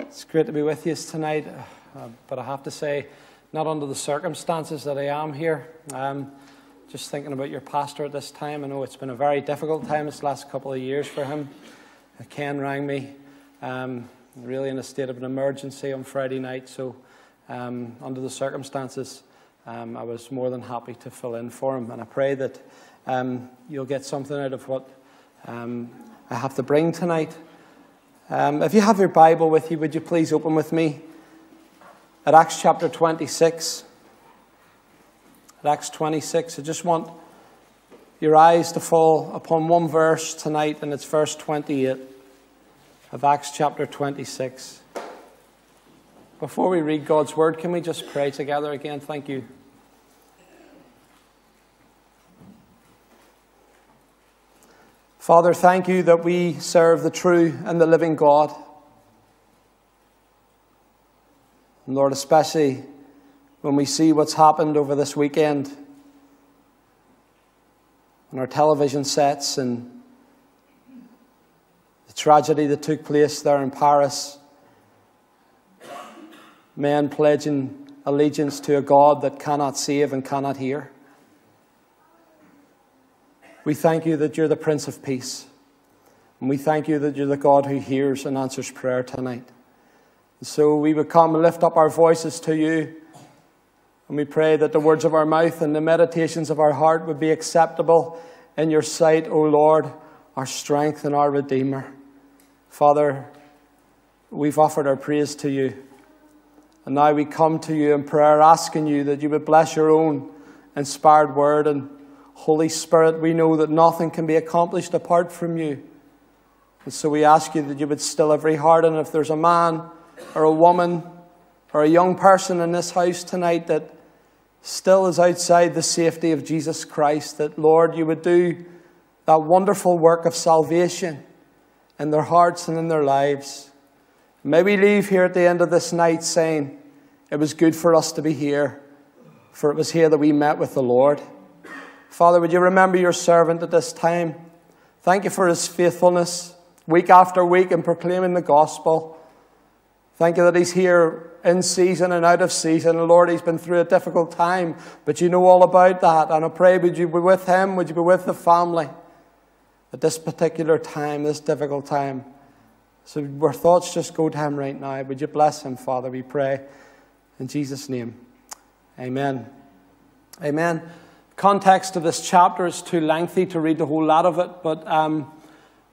It's great to be with you tonight, uh, but I have to say, not under the circumstances that I am here. Um, just thinking about your pastor at this time. I know it's been a very difficult time this last couple of years for him. Ken rang me, um, really in a state of an emergency on Friday night, so um, under the circumstances, um, I was more than happy to fill in for him. And I pray that um, you'll get something out of what um, I have to bring tonight. Um, if you have your Bible with you, would you please open with me at Acts chapter 26? At Acts 26, I just want your eyes to fall upon one verse tonight, and it's verse 28 of Acts chapter 26. Before we read God's word, can we just pray together again? Thank you. Father, thank you that we serve the true and the living God. And Lord, especially when we see what's happened over this weekend on our television sets and the tragedy that took place there in Paris. Men pledging allegiance to a God that cannot save and cannot hear. We thank you that you're the Prince of Peace. And we thank you that you're the God who hears and answers prayer tonight. And so we would come and lift up our voices to you. And we pray that the words of our mouth and the meditations of our heart would be acceptable in your sight, O Lord, our strength and our Redeemer. Father, we've offered our praise to you. And now we come to you in prayer, asking you that you would bless your own inspired word and Holy Spirit, we know that nothing can be accomplished apart from you. And so we ask you that you would still every heart. And if there's a man or a woman or a young person in this house tonight that still is outside the safety of Jesus Christ, that, Lord, you would do that wonderful work of salvation in their hearts and in their lives. May we leave here at the end of this night saying, It was good for us to be here, for it was here that we met with the Lord. Father, would you remember your servant at this time? Thank you for his faithfulness week after week in proclaiming the gospel. Thank you that he's here in season and out of season. Lord, he's been through a difficult time, but you know all about that. And I pray, would you be with him? Would you be with the family at this particular time, this difficult time? So our thoughts just go to him right now. Would you bless him, Father? We pray in Jesus' name. Amen. Amen context of this chapter is too lengthy to read the whole lot of it, but um,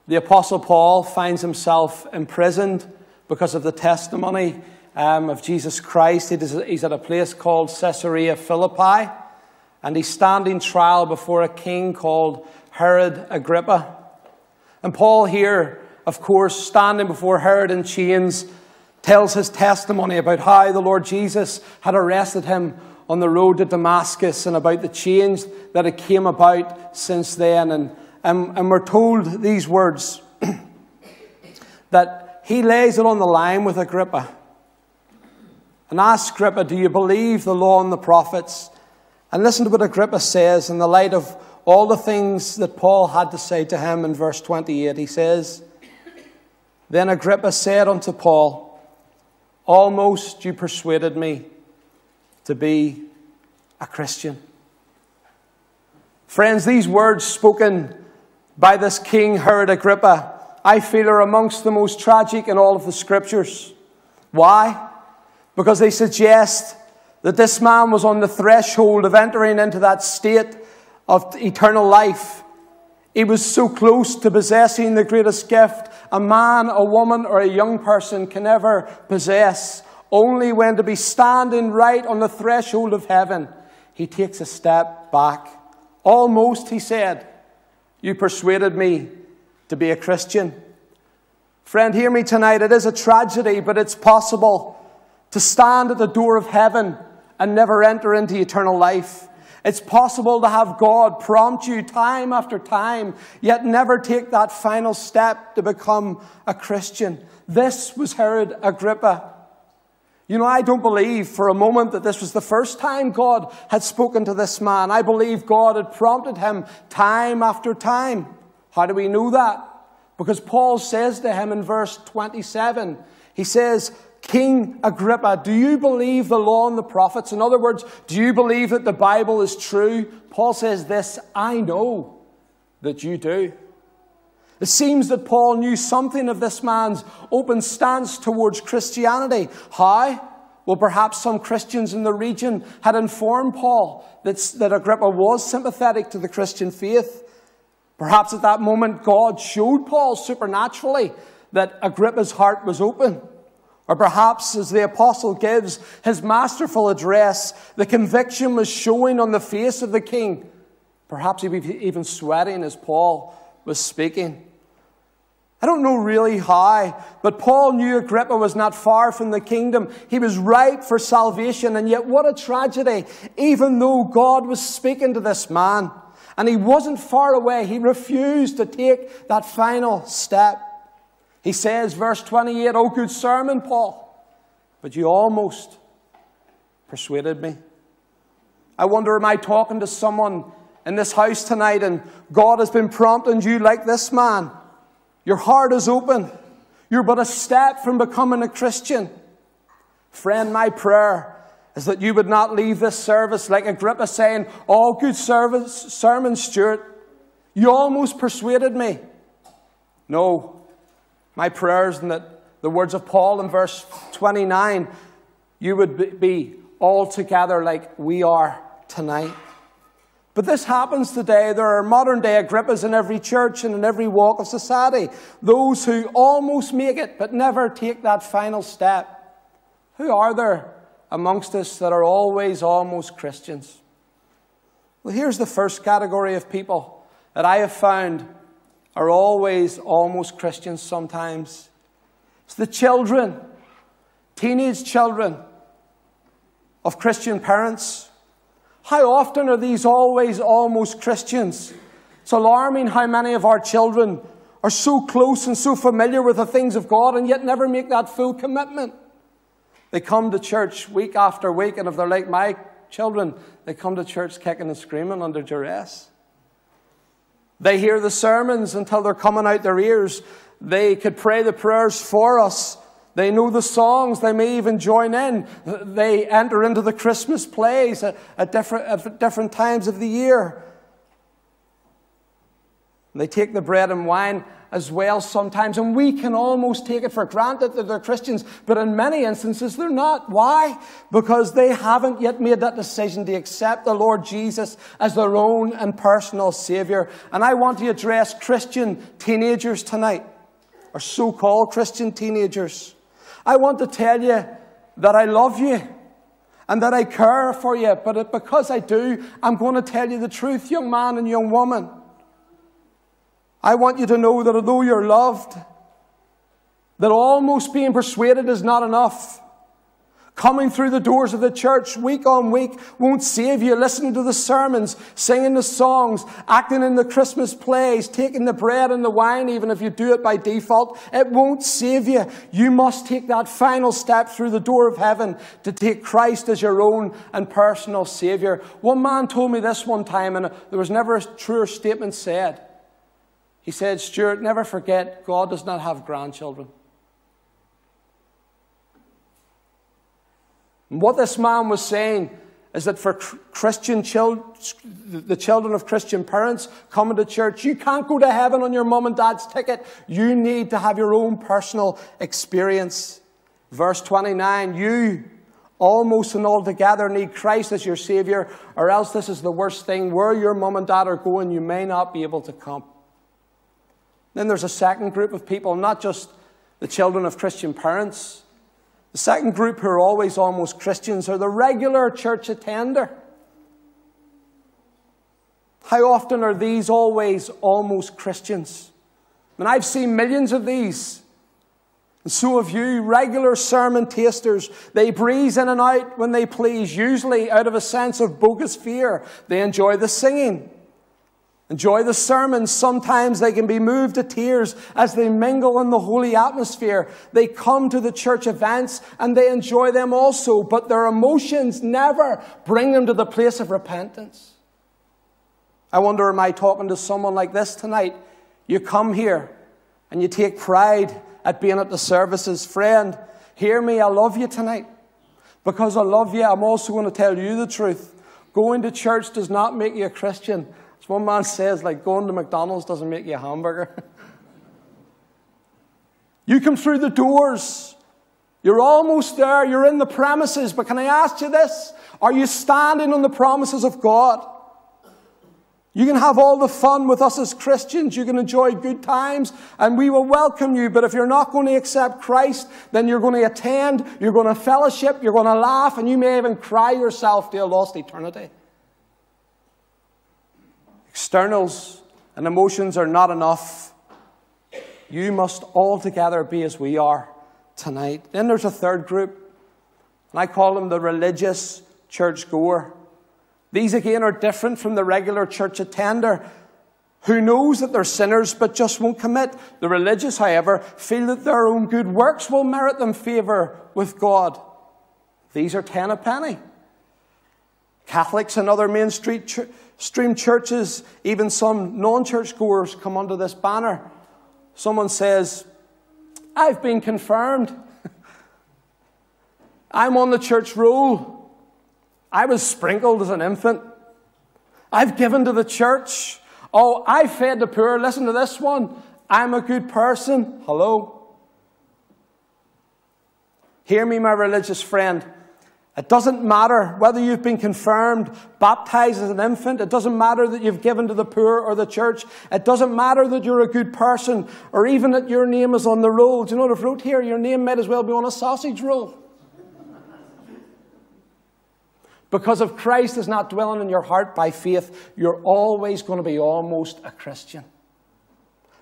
the Apostle Paul finds himself imprisoned because of the testimony um, of Jesus Christ. He's at a place called Caesarea Philippi, and he's standing trial before a king called Herod Agrippa. And Paul, here, of course, standing before Herod in chains, tells his testimony about how the Lord Jesus had arrested him on the road to Damascus and about the change that had came about since then. And, and, and we're told these words that he lays it on the line with Agrippa and asks Agrippa, Do you believe the law and the prophets? And listen to what Agrippa says in the light of all the things that Paul had to say to him in verse 28. He says, Then Agrippa said unto Paul, Almost you persuaded me to be a Christian. Friends, these words spoken by this King Herod Agrippa, I feel are amongst the most tragic in all of the scriptures. Why? Because they suggest that this man was on the threshold of entering into that state of eternal life. He was so close to possessing the greatest gift a man, a woman, or a young person can ever possess only when to be standing right on the threshold of heaven, he takes a step back. Almost, he said, You persuaded me to be a Christian. Friend, hear me tonight. It is a tragedy, but it's possible to stand at the door of heaven and never enter into eternal life. It's possible to have God prompt you time after time, yet never take that final step to become a Christian. This was Herod Agrippa. You know, I don't believe for a moment that this was the first time God had spoken to this man. I believe God had prompted him time after time. How do we know that? Because Paul says to him in verse 27, He says, King Agrippa, do you believe the law and the prophets? In other words, do you believe that the Bible is true? Paul says this, I know that you do. It seems that Paul knew something of this man's open stance towards Christianity. How? Well, perhaps some Christians in the region had informed Paul that, that Agrippa was sympathetic to the Christian faith. Perhaps at that moment, God showed Paul supernaturally that Agrippa's heart was open. Or perhaps, as the apostle gives his masterful address, the conviction was showing on the face of the king. Perhaps he was even sweating as Paul was speaking. I don't know really how, but Paul knew Agrippa was not far from the kingdom. He was ripe for salvation, and yet what a tragedy. Even though God was speaking to this man, and he wasn't far away, he refused to take that final step. He says, verse 28, Oh, good sermon, Paul, but you almost persuaded me. I wonder, am I talking to someone in this house tonight and God has been prompting you like this man? Your heart is open. You're but a step from becoming a Christian. Friend, my prayer is that you would not leave this service like Agrippa saying, Oh, good service, sermon, Stuart. You almost persuaded me. No. My prayer is that the words of Paul in verse 29, you would be altogether like we are tonight. But this happens today. There are modern day Agrippas in every church and in every walk of society. Those who almost make it but never take that final step. Who are there amongst us that are always almost Christians? Well, here's the first category of people that I have found are always almost Christians sometimes. It's the children, teenage children of Christian parents how often are these always almost Christians? It's alarming how many of our children are so close and so familiar with the things of God and yet never make that full commitment. They come to church week after week, and if they're like my children, they come to church kicking and screaming under duress. They hear the sermons until they're coming out their ears. They could pray the prayers for us they know the songs. They may even join in. They enter into the Christmas plays at, different, at different times of the year. They take the bread and wine as well sometimes, and we can almost take it for granted that they're Christians, but in many instances they're not. Why? Because they haven't yet made that decision to accept the Lord Jesus as their own and personal Savior. And I want to address Christian teenagers tonight, or so called Christian teenagers. I want to tell you that I love you and that I care for you, but because I do, I'm going to tell you the truth, young man and young woman. I want you to know that although you're loved, that almost being persuaded is not enough. Coming through the doors of the church week on week won't save you. Listening to the sermons, singing the songs, acting in the Christmas plays, taking the bread and the wine, even if you do it by default, it won't save you. You must take that final step through the door of heaven to take Christ as your own and personal Savior. One man told me this one time, and there was never a truer statement said. He said, Stuart, never forget, God does not have grandchildren. And what this man was saying is that for Christian children, the children of Christian parents coming to church, you can't go to heaven on your mom and dad's ticket. You need to have your own personal experience. Verse 29, you almost and altogether need Christ as your Savior, or else this is the worst thing. Where your mom and dad are going, you may not be able to come. Then there's a second group of people, not just the children of Christian parents, the second group who are always almost Christians are the regular church attender. How often are these always almost Christians? And I've seen millions of these. And so have you, regular sermon tasters. They breeze in and out when they please, usually out of a sense of bogus fear. They enjoy the singing. Enjoy the sermons. Sometimes they can be moved to tears as they mingle in the holy atmosphere. They come to the church events and they enjoy them also, but their emotions never bring them to the place of repentance. I wonder, am I talking to someone like this tonight? You come here and you take pride at being at the services. Friend, hear me, I love you tonight. Because I love you, I'm also going to tell you the truth. Going to church does not make you a Christian. As one man says, like going to McDonald's doesn't make you a hamburger. you come through the doors. You're almost there. You're in the premises. But can I ask you this? Are you standing on the promises of God? You can have all the fun with us as Christians. You can enjoy good times and we will welcome you. But if you're not going to accept Christ, then you're going to attend, you're going to fellowship, you're going to laugh, and you may even cry yourself to a lost eternity. Externals and emotions are not enough. You must altogether be as we are tonight. Then there's a third group, and I call them the religious church goer. These again are different from the regular church attender who knows that they're sinners but just won't commit. The religious, however, feel that their own good works will merit them favour with God. These are ten a penny. Catholics and other mainstream churches, even some non church goers, come under this banner. Someone says, I've been confirmed. I'm on the church roll. I was sprinkled as an infant. I've given to the church. Oh, I fed the poor. Listen to this one. I'm a good person. Hello. Hear me, my religious friend. It doesn't matter whether you've been confirmed, baptized as an infant. It doesn't matter that you've given to the poor or the church. It doesn't matter that you're a good person or even that your name is on the roll. Do you know what I've wrote here? Your name might as well be on a sausage roll. Because if Christ is not dwelling in your heart by faith, you're always going to be almost a Christian.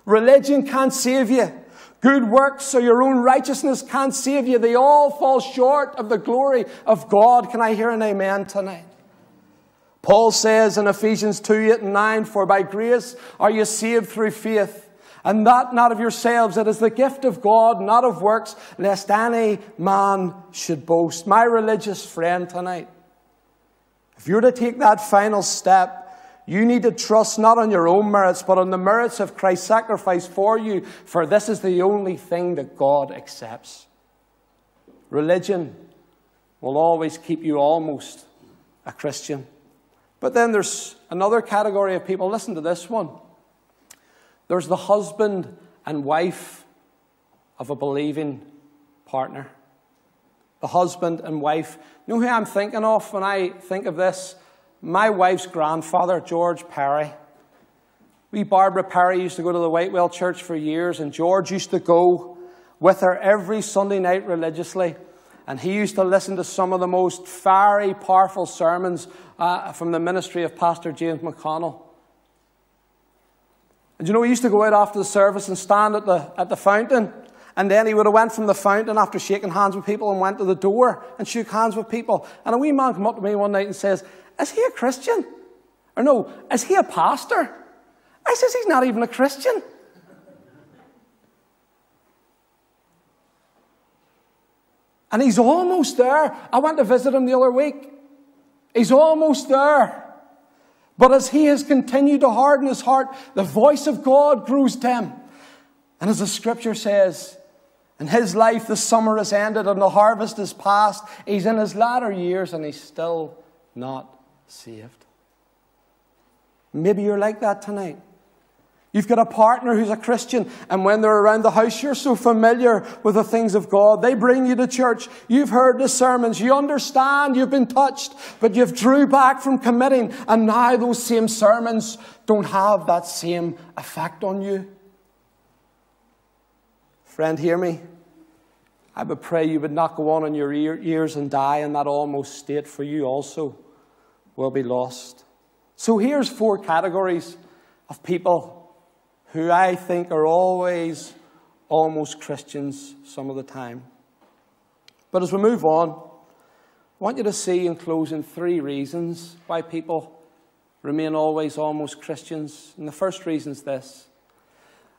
Religion can't save you. Good works or your own righteousness can't save you. They all fall short of the glory of God. Can I hear an amen tonight? Paul says in Ephesians 2 8 and 9, For by grace are you saved through faith, and that not of yourselves. It is the gift of God, not of works, lest any man should boast. My religious friend tonight, if you're to take that final step, you need to trust not on your own merits, but on the merits of Christ's sacrifice for you, for this is the only thing that God accepts. Religion will always keep you almost a Christian. But then there's another category of people. Listen to this one. There's the husband and wife of a believing partner the husband and wife. You know who I'm thinking of when I think of this? My wife's grandfather, George Perry. We Barbara Perry used to go to the Whitewell Church for years, and George used to go with her every Sunday night religiously. And he used to listen to some of the most fiery, powerful sermons uh, from the ministry of Pastor James McConnell. And you know, he used to go out after the service and stand at the, at the fountain and then he would have went from the fountain after shaking hands with people and went to the door and shook hands with people. And a wee man came up to me one night and says, Is he a Christian? Or no, is he a pastor? I says, He's not even a Christian. And he's almost there. I went to visit him the other week. He's almost there. But as he has continued to harden his heart, the voice of God grows dim. And as the scripture says, in his life, the summer has ended and the harvest is past. He's in his latter years and he's still not saved. Maybe you're like that tonight. You've got a partner who's a Christian, and when they're around the house, you're so familiar with the things of God. They bring you to church. You've heard the sermons. You understand. You've been touched, but you've drew back from committing, and now those same sermons don't have that same effect on you. Friend, hear me. I would pray you would not go on in your ears and die in that almost state, for you also will be lost. So here's four categories of people who I think are always almost Christians some of the time. But as we move on, I want you to see in closing three reasons why people remain always almost Christians. And the first reason is this.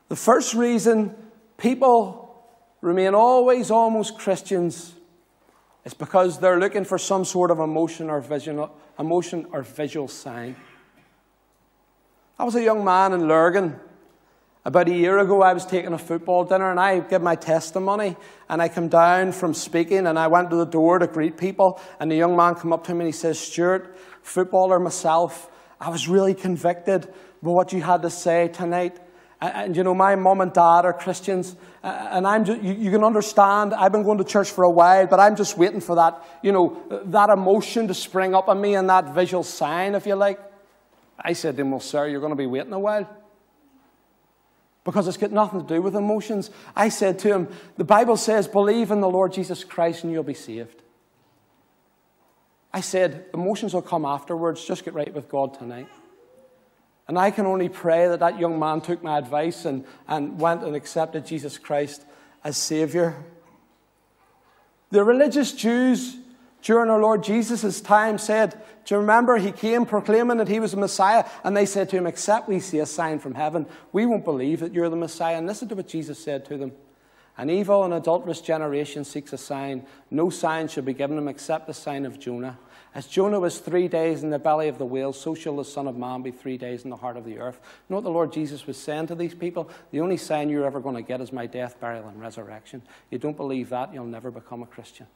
The first reason people remain always almost Christians is because they're looking for some sort of emotion or vision, emotion or visual sign. I was a young man in Lurgan About a year ago, I was taking a football dinner and I give my testimony. And I come down from speaking and I went to the door to greet people. And the young man come up to me and he says, Stuart, footballer myself, I was really convicted by what you had to say tonight. And, you know, my mom and dad are Christians. And I'm just, you, you, can understand, I've been going to church for a while, but I'm just waiting for that, you know, that emotion to spring up in me and that visual sign, if you like. I said to him, Well, sir, you're going to be waiting a while because it's got nothing to do with emotions. I said to him, The Bible says, believe in the Lord Jesus Christ and you'll be saved. I said, emotions will come afterwards. Just get right with God tonight. And I can only pray that that young man took my advice and, and went and accepted Jesus Christ as Savior. The religious Jews during our Lord Jesus' time said, Do you remember he came proclaiming that he was the Messiah? And they said to him, Except we see a sign from heaven, we won't believe that you're the Messiah. And listen to what Jesus said to them. An evil and adulterous generation seeks a sign. No sign shall be given them except the sign of Jonah. As Jonah was three days in the belly of the whale, so shall the Son of Man be three days in the heart of the earth. You know what the Lord Jesus was saying to these people? The only sign you're ever going to get is my death, burial, and resurrection. You don't believe that, you'll never become a Christian.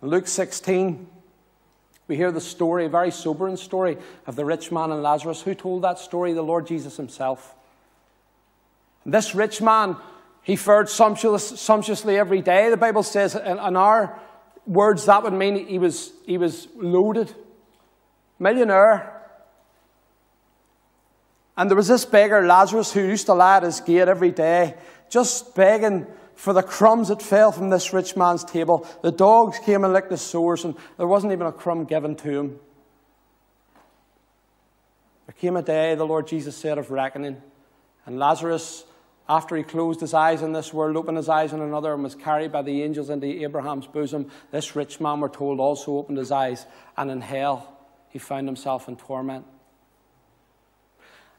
Luke 16, we hear the story, a very sobering story of the rich man and Lazarus. Who told that story? The Lord Jesus himself. This rich man, he fared sumptuous, sumptuously every day. The Bible says, in, in our words, that would mean he was, he was loaded, millionaire. And there was this beggar, Lazarus, who used to lie at his gate every day, just begging for the crumbs that fell from this rich man's table. The dogs came and licked his sores, and there wasn't even a crumb given to him. There came a day, the Lord Jesus said, of reckoning, and Lazarus, after he closed his eyes in this world, opened his eyes in another, and was carried by the angels into Abraham's bosom. This rich man, we're told, also opened his eyes, and in hell he found himself in torment.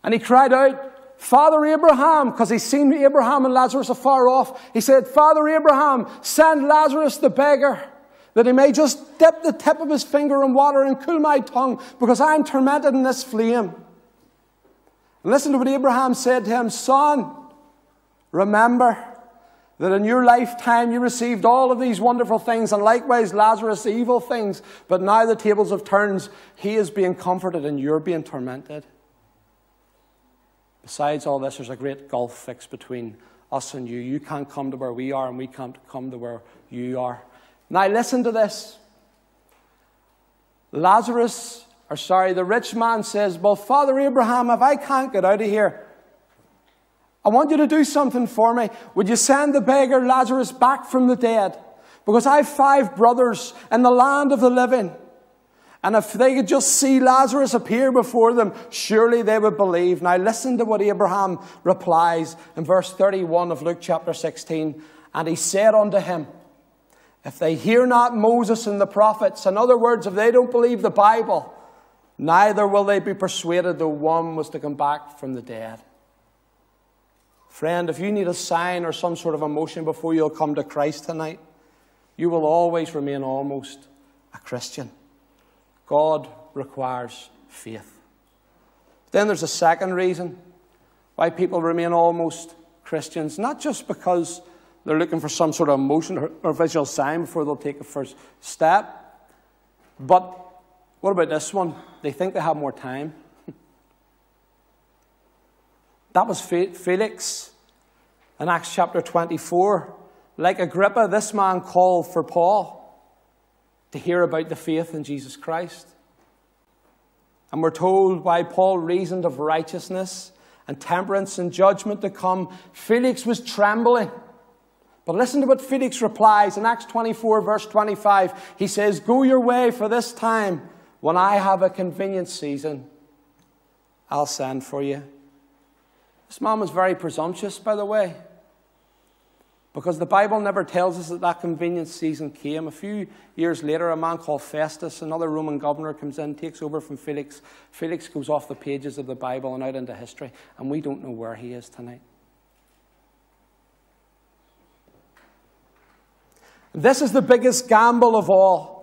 And he cried out, Father Abraham, because he's seen Abraham and Lazarus afar off, he said, Father Abraham, send Lazarus the beggar, that he may just dip the tip of his finger in water and cool my tongue, because I'm tormented in this flame. And listen to what Abraham said to him Son, remember that in your lifetime you received all of these wonderful things, and likewise Lazarus evil things, but now the tables have turned. He is being comforted, and you're being tormented. Besides all this, there's a great gulf fixed between us and you. You can't come to where we are, and we can't come to where you are. Now, listen to this. Lazarus, or sorry, the rich man says, Well, Father Abraham, if I can't get out of here, I want you to do something for me. Would you send the beggar Lazarus back from the dead? Because I have five brothers in the land of the living. And if they could just see Lazarus appear before them, surely they would believe. Now listen to what Abraham replies in verse 31 of Luke chapter 16. And he said unto him, If they hear not Moses and the prophets, in other words, if they don't believe the Bible, neither will they be persuaded though one was to come back from the dead. Friend, if you need a sign or some sort of emotion before you'll come to Christ tonight, you will always remain almost a Christian. God requires faith. Then there's a second reason why people remain almost Christians, not just because they're looking for some sort of emotion or, or visual sign before they'll take a first step, but what about this one? They think they have more time. That was Felix in Acts chapter 24. Like Agrippa, this man called for Paul to hear about the faith in Jesus Christ. And we're told why Paul reasoned of righteousness and temperance and judgment to come. Felix was trembling. But listen to what Felix replies in Acts 24, verse 25. He says, Go your way for this time. When I have a convenient season, I'll send for you. This man was very presumptuous, by the way. Because the Bible never tells us that that convenient season came. A few years later, a man called Festus, another Roman governor, comes in, takes over from Felix. Felix goes off the pages of the Bible and out into history, and we don't know where he is tonight. This is the biggest gamble of all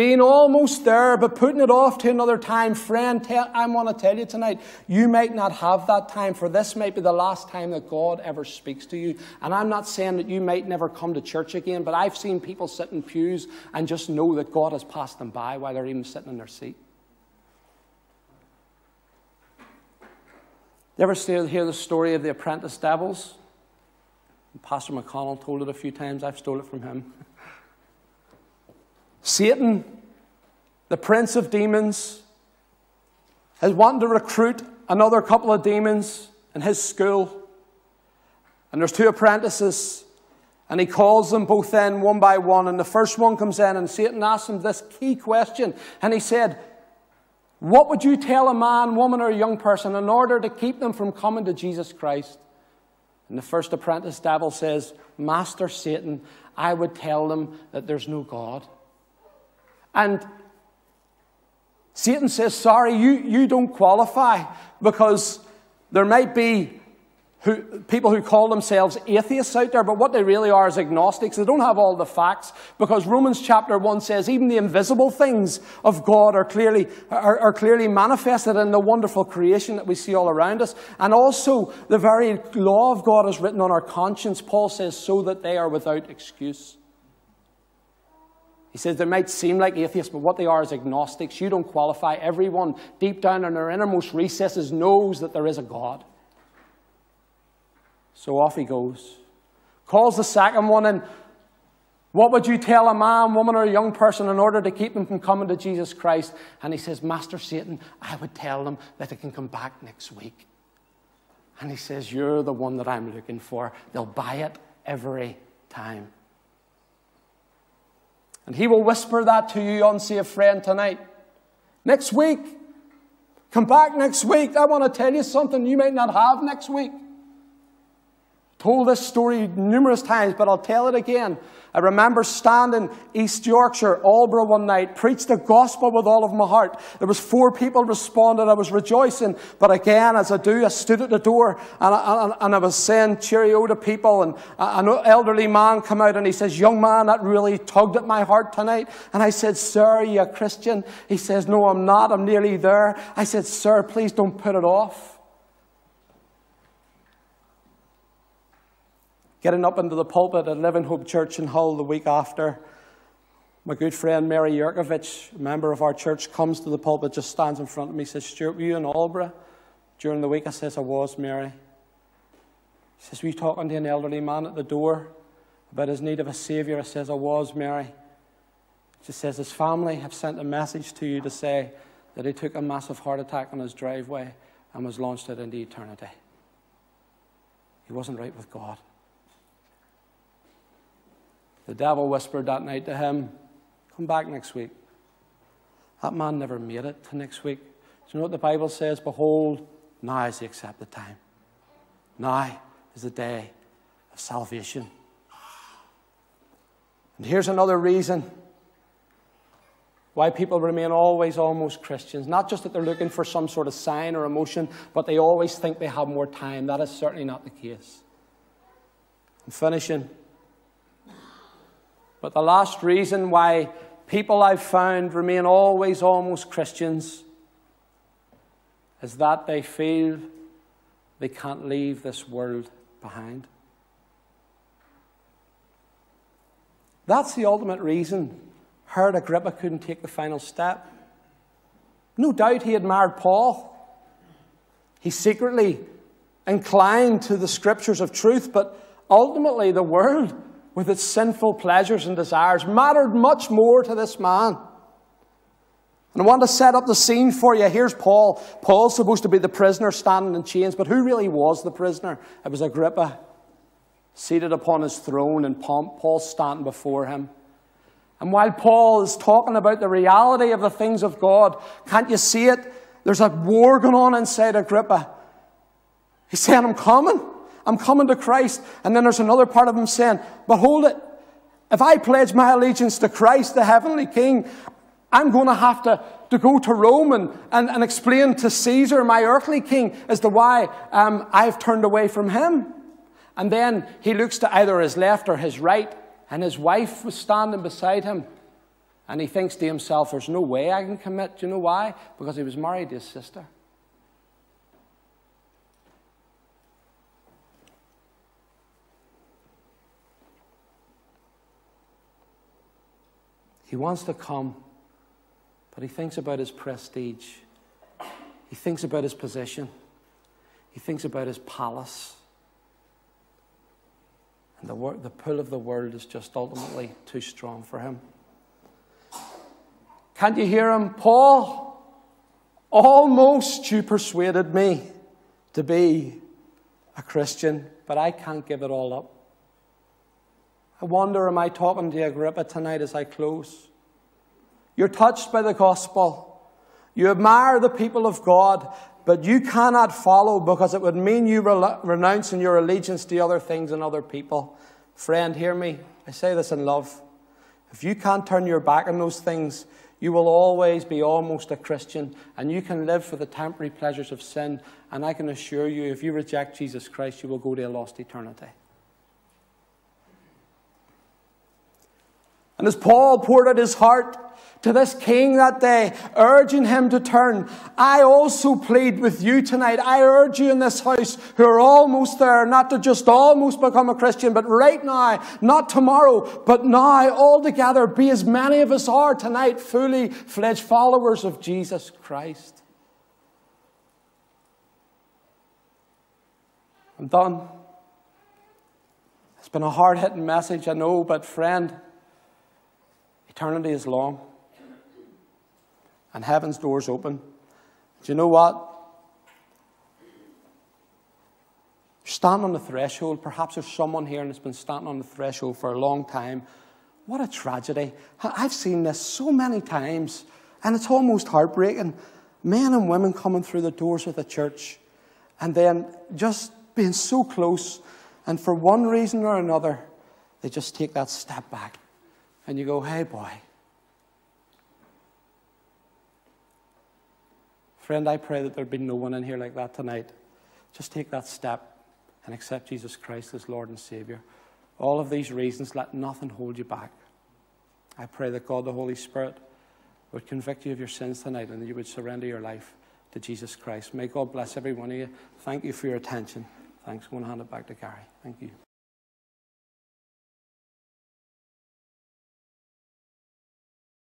being almost there, but putting it off to another time. Friend, tell, I want to tell you tonight, you might not have that time, for this might be the last time that God ever speaks to you. And I'm not saying that you might never come to church again, but I've seen people sit in pews and just know that God has passed them by while they're even sitting in their seat. You ever hear the story of the apprentice devils? Pastor McConnell told it a few times. I've stole it from him. Satan, the prince of demons, is wanting to recruit another couple of demons in his school. And there's two apprentices, and he calls them both in one by one. And the first one comes in, and Satan asks him this key question. And he said, What would you tell a man, woman, or a young person in order to keep them from coming to Jesus Christ? And the first apprentice devil says, Master Satan, I would tell them that there's no God. And Satan says, Sorry, you, you don't qualify because there might be who, people who call themselves atheists out there, but what they really are is agnostics. They don't have all the facts because Romans chapter 1 says even the invisible things of God are clearly, are, are clearly manifested in the wonderful creation that we see all around us. And also the very law of God is written on our conscience, Paul says, so that they are without excuse. He says they might seem like atheists, but what they are is agnostics. You don't qualify. Everyone deep down in their innermost recesses knows that there is a God. So off he goes. Calls the second one and what would you tell a man, woman, or a young person in order to keep them from coming to Jesus Christ? And he says, Master Satan, I would tell them that they can come back next week. And he says, You're the one that I'm looking for. They'll buy it every time. And he will whisper that to you, unsaved friend, tonight. Next week. Come back next week. I want to tell you something you might not have next week. Told this story numerous times, but I'll tell it again. I remember standing East Yorkshire, Aldbrough one night, preached the gospel with all of my heart. There was four people responded. I was rejoicing. But again, as I do, I stood at the door and I, and I was saying cheerio to people. And an elderly man came out and he says, young man, that really tugged at my heart tonight. And I said, sir, are you a Christian? He says, no, I'm not. I'm nearly there. I said, sir, please don't put it off. Getting up into the pulpit at Living Hope Church in Hull the week after, my good friend Mary Yurkovich, a member of our church, comes to the pulpit, just stands in front of me, says, Stuart, were you in Aldbrough during the week? I says, I was, Mary. She says, were you talking to an elderly man at the door about his need of a saviour? I says, I was, Mary. She says, his family have sent a message to you to say that he took a massive heart attack on his driveway and was launched out into eternity. He wasn't right with God. The devil whispered that night to him, Come back next week. That man never made it to next week. Do you know what the Bible says? Behold, now is the accepted time. Now is the day of salvation. And here's another reason why people remain always almost Christians. Not just that they're looking for some sort of sign or emotion, but they always think they have more time. That is certainly not the case. I'm finishing. But the last reason why people I've found remain always almost Christians is that they feel they can't leave this world behind. That's the ultimate reason Herod Agrippa couldn't take the final step. No doubt he admired Paul. He secretly inclined to the scriptures of truth, but ultimately the world with its sinful pleasures and desires mattered much more to this man. And I want to set up the scene for you. Here's Paul. Paul's supposed to be the prisoner standing in chains, but who really was the prisoner? It was Agrippa, seated upon his throne pomp. Paul standing before him. And while Paul is talking about the reality of the things of God, can't you see it? There's a war going on inside Agrippa. He's saying, I'm coming. I'm coming to Christ. And then there's another part of him saying, but hold it. If I pledge my allegiance to Christ, the heavenly King, I'm going to have to, to go to Rome and, and, and explain to Caesar, my earthly king, as to why um, I've turned away from him. And then he looks to either his left or his right, and his wife was standing beside him. And he thinks to himself, there's no way I can commit. Do you know why? Because he was married to his sister. He wants to come, but he thinks about his prestige. He thinks about his position. He thinks about his palace. And the, wor- the pull of the world is just ultimately too strong for him. Can't you hear him? Paul, almost you persuaded me to be a Christian, but I can't give it all up. I wonder, am I talking to Agrippa tonight as I close? You're touched by the gospel. You admire the people of God, but you cannot follow because it would mean you renouncing your allegiance to other things and other people. Friend, hear me. I say this in love. If you can't turn your back on those things, you will always be almost a Christian and you can live for the temporary pleasures of sin. And I can assure you, if you reject Jesus Christ, you will go to a lost eternity. And as Paul poured out his heart to this king that day, urging him to turn, I also plead with you tonight. I urge you in this house who are almost there, not to just almost become a Christian, but right now, not tomorrow, but now, all together, be as many of us are tonight, fully fledged followers of Jesus Christ. I'm done. It's been a hard hitting message, I know, but friend, Eternity is long. And heaven's doors open. Do you know what? Standing on the threshold. Perhaps there's someone here and has been standing on the threshold for a long time. What a tragedy. I've seen this so many times, and it's almost heartbreaking. Men and women coming through the doors of the church and then just being so close, and for one reason or another, they just take that step back and you go, hey, boy. Friend, I pray that there'd be no one in here like that tonight. Just take that step and accept Jesus Christ as Lord and Savior. All of these reasons, let nothing hold you back. I pray that God, the Holy Spirit, would convict you of your sins tonight and that you would surrender your life to Jesus Christ. May God bless every one of you. Thank you for your attention. Thanks. I'm going to hand it back to Gary. Thank you.